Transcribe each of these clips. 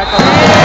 Acabó.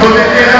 Porque